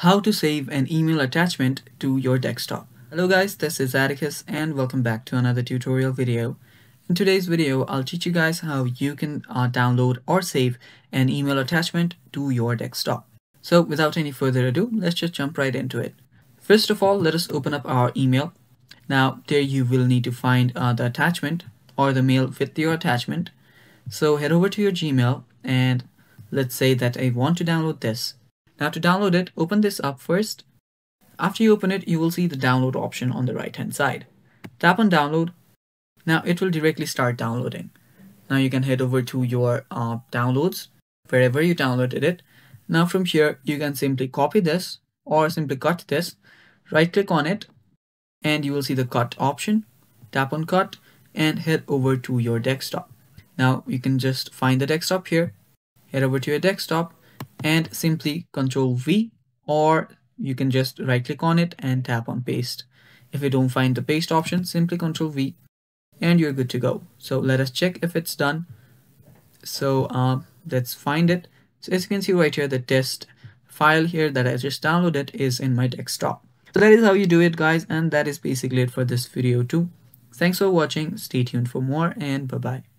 how to save an email attachment to your desktop. Hello guys, this is Atticus and welcome back to another tutorial video. In today's video, I'll teach you guys how you can uh, download or save an email attachment to your desktop. So without any further ado, let's just jump right into it. First of all, let us open up our email. Now there you will need to find uh, the attachment or the mail with your attachment. So head over to your Gmail and let's say that I want to download this. Now to download it, open this up first. After you open it, you will see the download option on the right hand side. Tap on download. Now it will directly start downloading. Now you can head over to your uh, downloads, wherever you downloaded it. Now from here, you can simply copy this or simply cut this, right click on it, and you will see the cut option. Tap on cut and head over to your desktop. Now you can just find the desktop here, head over to your desktop and simply control V or you can just right click on it and tap on paste. If you don't find the paste option, simply control V and you're good to go. So let us check if it's done. So uh, let's find it. So as you can see right here, the test file here that I just downloaded is in my desktop. So that is how you do it guys and that is basically it for this video too. Thanks for watching. Stay tuned for more and bye bye.